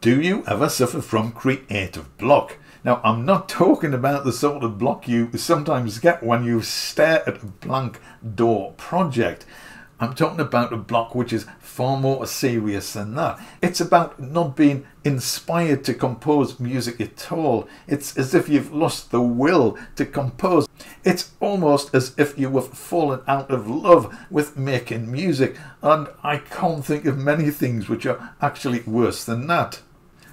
Do you ever suffer from creative block? Now, I'm not talking about the sort of block you sometimes get when you stare at a blank DAW project. I'm talking about a block which is far more serious than that. It's about not being inspired to compose music at all. It's as if you've lost the will to compose. It's almost as if you have fallen out of love with making music, and I can't think of many things which are actually worse than that.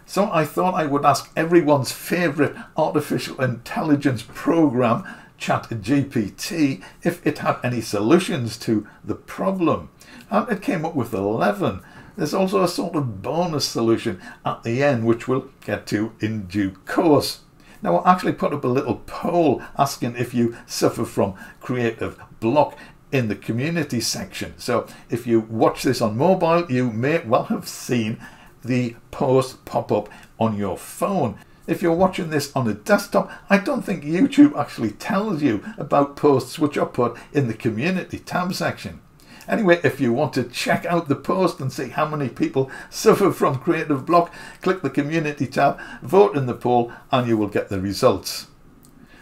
So I thought I would ask everyone's favourite artificial intelligence program ChatGPT if it had any solutions to the problem. And it came up with 11. There's also a sort of bonus solution at the end, which we'll get to in due course. Now, I actually put up a little poll asking if you suffer from creative block in the community section. So if you watch this on mobile, you may well have seen the post pop up on your phone. If you're watching this on a desktop, I don't think YouTube actually tells you about posts which are put in the community tab section. Anyway, if you want to check out the post and see how many people suffer from creative block, click the community tab, vote in the poll, and you will get the results.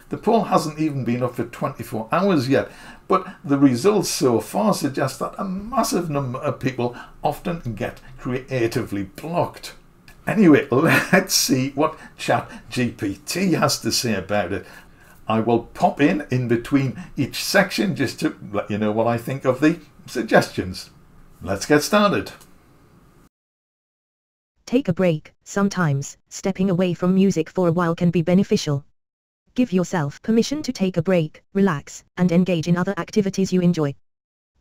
The poll hasn't even been up for 24 hours yet, but the results so far suggest that a massive number of people often get creatively blocked. Anyway, let's see what Chat GPT has to say about it. I will pop in in between each section just to let you know what I think of the suggestions. Let's get started. Take a break. Sometimes, stepping away from music for a while can be beneficial. Give yourself permission to take a break, relax, and engage in other activities you enjoy.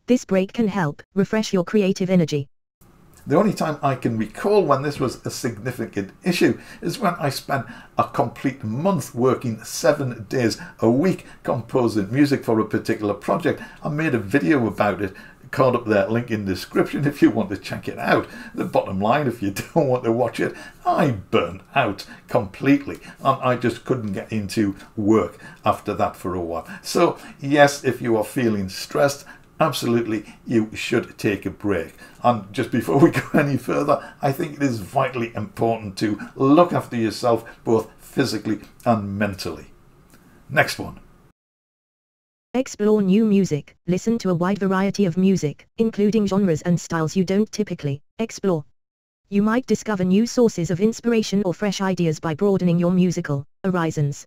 This break can help refresh your creative energy. The only time I can recall when this was a significant issue is when I spent a complete month working seven days a week composing music for a particular project. I made a video about it card up there, link in description if you want to check it out. The bottom line, if you don't want to watch it, I burnt out completely and I just couldn't get into work after that for a while. So yes, if you are feeling stressed, absolutely you should take a break. And just before we go any further, I think it is vitally important to look after yourself both physically and mentally. Next one. Explore new music. Listen to a wide variety of music, including genres and styles you don't typically explore. You might discover new sources of inspiration or fresh ideas by broadening your musical horizons.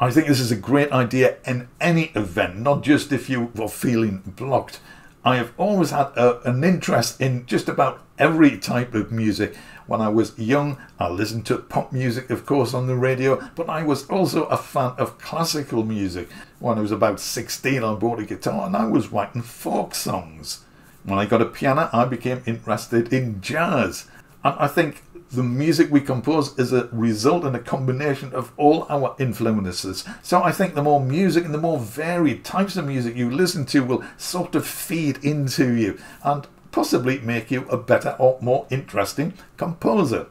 I think this is a great idea in any event, not just if you are feeling blocked. I have always had a, an interest in just about every type of music. When I was young, I listened to pop music, of course, on the radio, but I was also a fan of classical music. When I was about 16, I bought a guitar and I was writing folk songs. When I got a piano, I became interested in jazz. And I think the music we compose is a result and a combination of all our influences. So I think the more music and the more varied types of music you listen to will sort of feed into you and possibly make you a better or more interesting composer.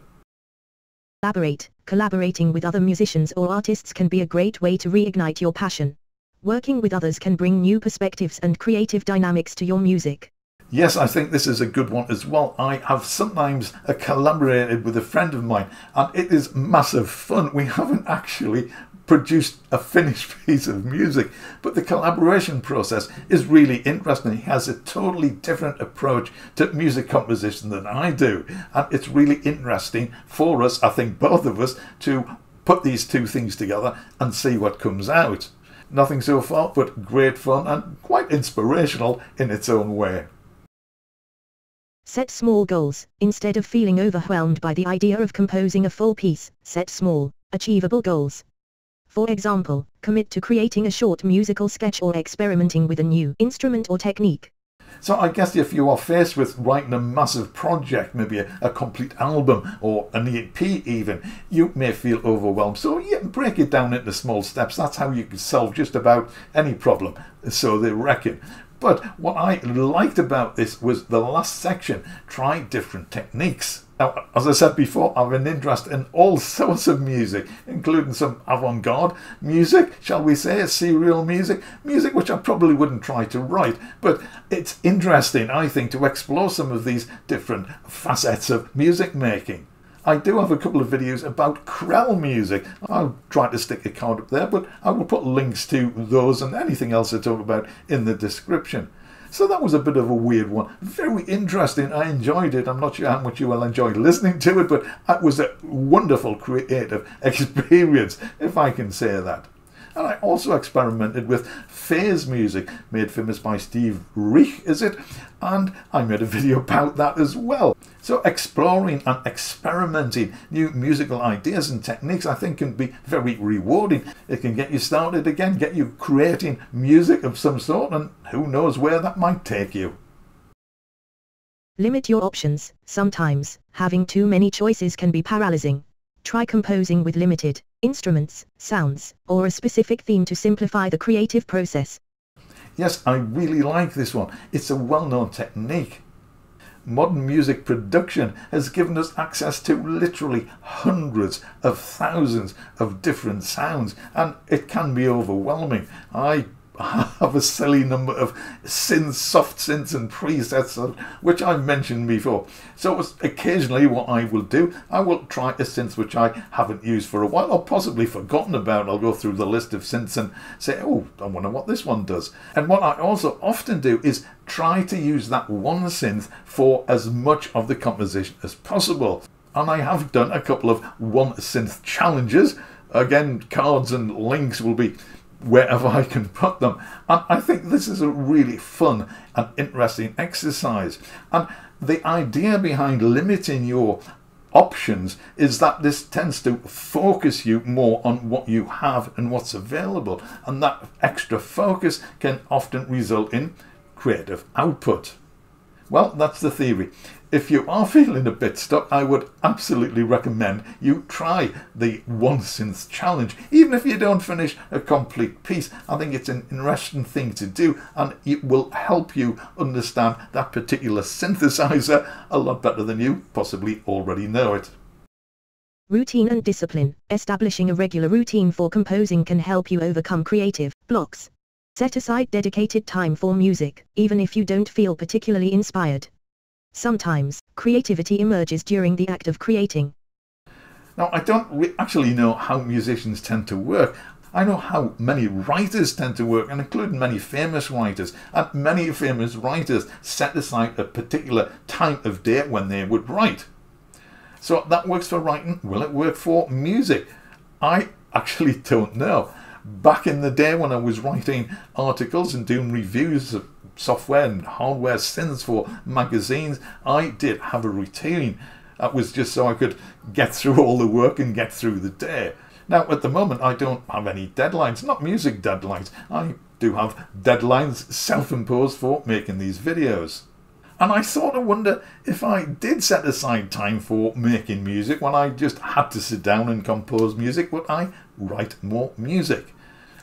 Collaborate. Collaborating with other musicians or artists can be a great way to reignite your passion. Working with others can bring new perspectives and creative dynamics to your music. Yes, I think this is a good one as well. I have sometimes collaborated with a friend of mine, and it is massive fun. We haven't actually produced a finished piece of music, but the collaboration process is really interesting. He has a totally different approach to music composition than I do, and it's really interesting for us, I think both of us, to put these two things together and see what comes out. Nothing so far, but great fun and quite inspirational in its own way. Set small goals. Instead of feeling overwhelmed by the idea of composing a full piece, set small, achievable goals. For example, commit to creating a short musical sketch or experimenting with a new instrument or technique. So I guess if you are faced with writing a massive project, maybe a, a, complete album or an EP even, you may feel overwhelmed. So yeah, break it down into small steps. That's how you can solve just about any problem. So they reckon. But what I liked about this was the last section, try different techniques. Now, as I said before, I have an interest in all sorts of music, including some avant garde music, shall we say, serial music, music which I probably wouldn't try to write. But it's interesting, I think, to explore some of these different facets of music making. I do have a couple of videos about Krell music. I'll try to stick a card up there, but I will put links to those and anything else I talk about in the description. So that was a bit of a weird one. Very interesting. I enjoyed it. I'm not sure how much you will enjoy listening to it, but it was a wonderful creative experience, if I can say that. And I also experimented with phase music, made famous by Steve Reich, is it? And I made a video about that as well. So exploring and experimenting new musical ideas and techniques I think can be very rewarding. It can get you started again, get you creating music of some sort, and who knows where that might take you. Limit your options. Sometimes, having too many choices can be paralyzing. Try composing with limited instruments, sounds, or a specific theme to simplify the creative process. Yes, I really like this one. It's a well-known technique. Modern music production has given us access to literally hundreds of thousands of different sounds and it can be overwhelming. I have a silly number of synths, soft synths and presets, which I've mentioned before. So occasionally what I will do, I will try a synth which I haven't used for a while or possibly forgotten about. I'll go through the list of synths and say, oh, I wonder what this one does. And what I also often do is try to use that one synth for as much of the composition as possible. And I have done a couple of one synth challenges. Again, cards and links will be wherever I can put them. And I think this is a really fun and interesting exercise. And the idea behind limiting your options is that this tends to focus you more on what you have and what's available. And that extra focus can often result in creative output. Well, that's the theory. If you are feeling a bit stuck, I would absolutely recommend you try the One Synth Challenge. Even if you don't finish a complete piece, I think it's an interesting thing to do and it will help you understand that particular synthesizer a lot better than you possibly already know it. Routine and discipline. Establishing a regular routine for composing can help you overcome creative blocks. Set aside dedicated time for music, even if you don't feel particularly inspired. Sometimes, creativity emerges during the act of creating. Now, I don't actually know how musicians tend to work. I know how many writers tend to work, and including many famous writers. And many famous writers set aside a particular time of day when they would write. So that works for writing. Will it work for music? I actually don't know back in the day when I was writing articles and doing reviews of software and hardware synths for magazines, I did have a routine. That was just so I could get through all the work and get through the day. Now, at the moment, I don't have any deadlines, not music deadlines. I do have deadlines self imposed for making these videos. And I sort of wonder if I did set aside time for making music when I just had to sit down and compose music, would I write more music?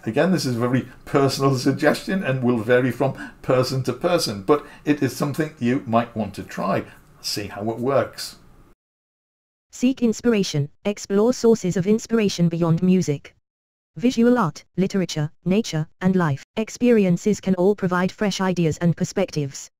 Again, this is a very personal suggestion and will vary from person to person, but it is something you might want to try. See how it works. Seek inspiration. Explore sources of inspiration beyond music. Visual art, literature, nature, and life experiences can all provide fresh ideas and perspectives.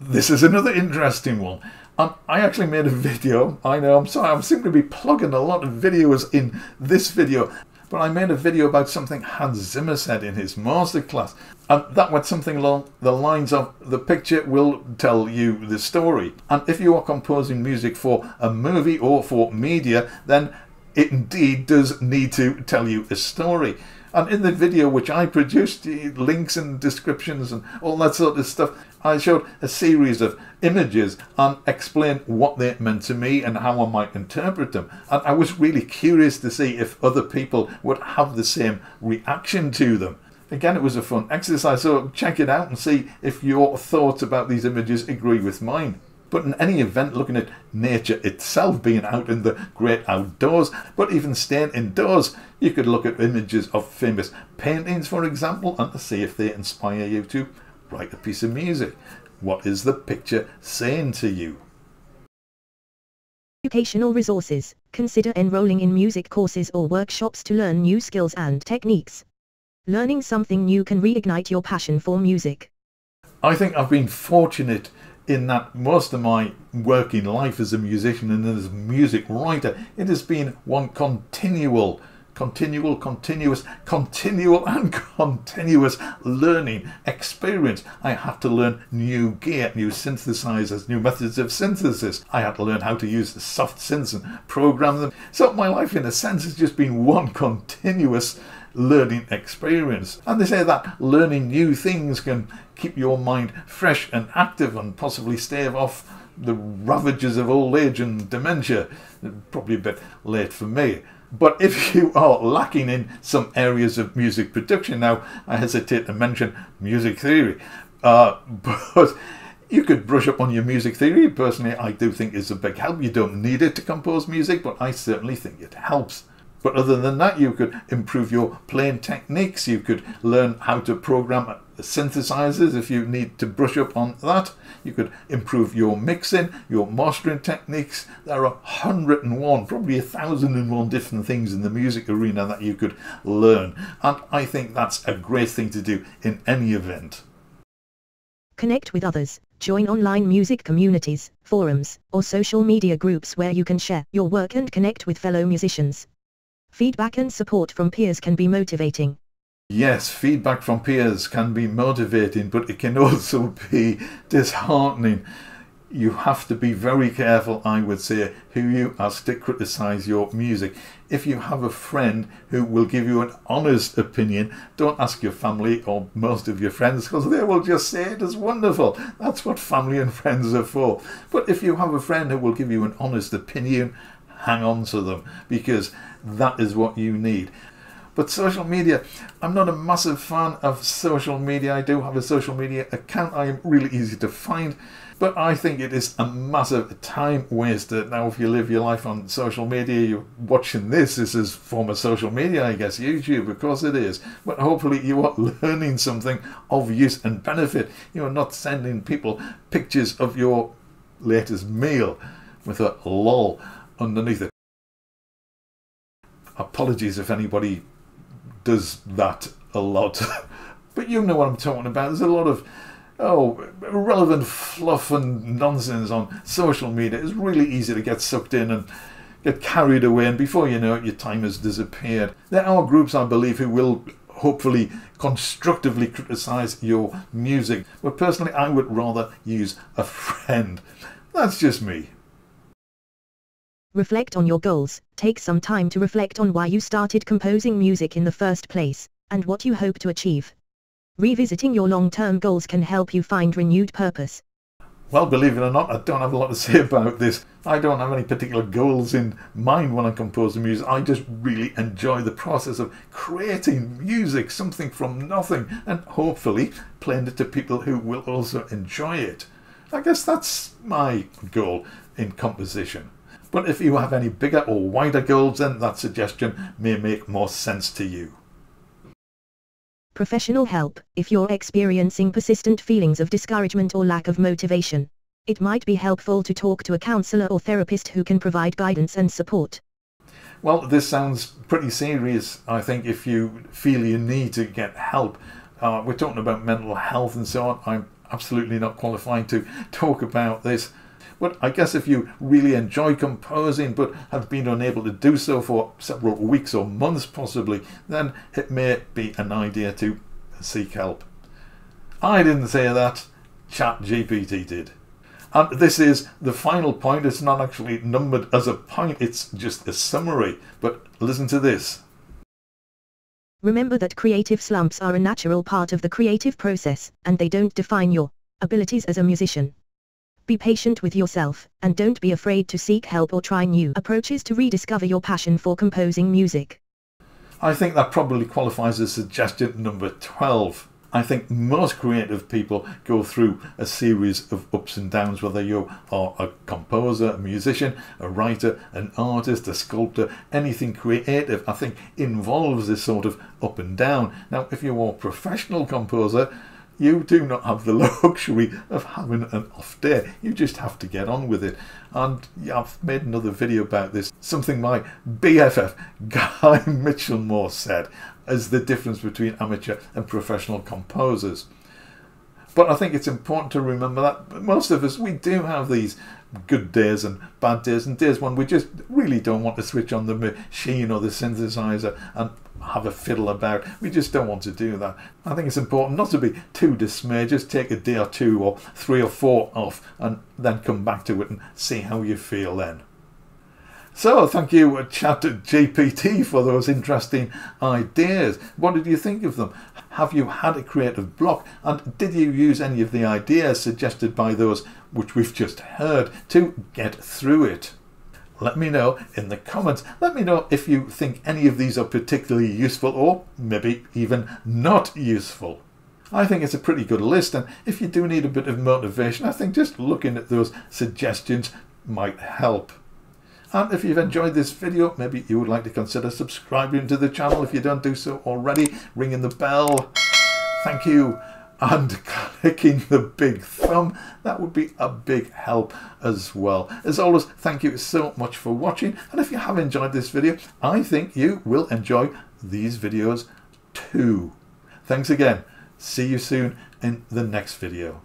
This is another interesting one. Um, I actually made a video. I know, I'm sorry, I'm seem to be plugging a lot of videos in this video but I made a video about something Hans Zimmer said in his masterclass. And that went something along the lines of the picture will tell you the story. And if you are composing music for a movie or for media, then it indeed does need to tell you a story. And in the video which I produced, links and descriptions and all that sort of stuff, I showed a series of images and explained what they meant to me and how I might interpret them. And I was really curious to see if other people would have the same reaction to them. Again, it was a fun exercise, so check it out and see if your thoughts about these images agree with mine. But in any event, looking at nature itself, being out in the great outdoors, but even staying indoors, you could look at images of famous paintings, for example, and to see if they inspire you to write a piece of music. What is the picture saying to you? Educational resources. Consider enrolling in music courses or workshops to learn new skills and techniques. Learning something new can reignite your passion for music. I think I've been fortunate in that most of my working life as a musician and as a music writer, it has been one continual continual, continuous, continual and continuous learning experience. I had to learn new gear, new synthesizers, new methods of synthesis. I had to learn how to use the soft synths and program them. So my life in a sense has just been one continuous learning experience. And they say that learning new things can keep your mind fresh and active and possibly stave off the ravages of old age and dementia. Probably a bit late for me. But if you are lacking in some areas of music production, now I hesitate to mention music theory, uh, but you could brush up on your music theory. Personally, I do think it's a big help. You don't need it to compose music, but I certainly think it helps. But other than that, you could improve your playing techniques. You could learn how to program synthesizers if you need to brush up on that. You could improve your mixing, your mastering techniques. There are 101, probably a thousand and one different things in the music arena that you could learn. And I think that's a great thing to do in any event. Connect with others. Join online music communities, forums, or social media groups where you can share your work and connect with fellow musicians. Feedback and support from peers can be motivating. Yes, feedback from peers can be motivating, but it can also be disheartening. You have to be very careful, I would say, who you ask to criticize your music. If you have a friend who will give you an honest opinion, don't ask your family or most of your friends because they will just say it is wonderful. That's what family and friends are for. But if you have a friend who will give you an honest opinion, hang on to them because that is what you need. But social media, I'm not a massive fan of social media. I do have a social media account. I am really easy to find, but I think it is a massive time waster. Now, if you live your life on social media, you're watching this. This is form of social media, I guess, YouTube, of course it is. But hopefully, you are learning something of use and benefit. You are not sending people pictures of your latest meal with a lol underneath it. Apologies if anybody does that a lot, but you know what I'm talking about. There's a lot of oh irrelevant fluff and nonsense on social media. It's really easy to get sucked in and get carried away, and before you know it, your time has disappeared. There are groups, I believe, who will hopefully constructively criticize your music, but personally, I would rather use a friend. That's just me. Reflect on your goals, take some time to reflect on why you started composing music in the first place, and what you hope to achieve. Revisiting your long-term goals can help you find renewed purpose. Well, believe it or not, I don't have a lot to say about this. I don't have any particular goals in mind when I compose music. I just really enjoy the process of creating music, something from nothing, and hopefully playing it to people who will also enjoy it. I guess that's my goal in composition. But if you have any bigger or wider goals, then that suggestion may make more sense to you. Professional help if you're experiencing persistent feelings of discouragement or lack of motivation. It might be helpful to talk to a counselor or therapist who can provide guidance and support. Well, this sounds pretty serious. I think if you feel you need to get help, uh, we're talking about mental health and so on. I'm absolutely not qualified to talk about this. But I guess if you really enjoy composing but have been unable to do so for several weeks or months possibly, then it may be an idea to seek help. I didn't say that, ChatGPT did. And this is the final point. It's not actually numbered as a point, it's just a summary. But listen to this. Remember that creative slumps are a natural part of the creative process, and they don't define your abilities as a musician. Be patient with yourself, and don't be afraid to seek help or try new approaches to rediscover your passion for composing music. I think that probably qualifies as suggestion number 12. I think most creative people go through a series of ups and downs, whether you are a composer, a musician, a writer, an artist, a sculptor, anything creative, I think involves this sort of up and down. Now, if you're a professional composer, you do not have the luxury of having an off day. You just have to get on with it. And I've made another video about this. Something my BFF Guy Michelmore said as the difference between amateur and professional composers. But I think it's important to remember that most of us, we do have these good days and bad days, and days when we just really don't want to switch on the machine or the synthesizer and have a fiddle about. We just don't want to do that. I think it's important not to be too dismayed. Just take a day or two or three or four off and then come back to it and see how you feel then. So, thank you, uh, Chat GPT, for those interesting ideas. What did you think of them? Have you had a creative block? And did you use any of the ideas suggested by those which we've just heard to get through it? Let me know in the comments. Let me know if you think any of these are particularly useful or maybe even not useful. I think it's a pretty good list, and if you do need a bit of motivation, I think just looking at those suggestions might help. And if you've enjoyed this video, maybe you would like to consider subscribing to the channel if you don't do so already, ringing the bell. Thank you. And clicking the big thumb, that would be a big help as well. As always, thank you so much for watching. And if you have enjoyed this video, I think you will enjoy these videos too. Thanks again. See you soon in the next video.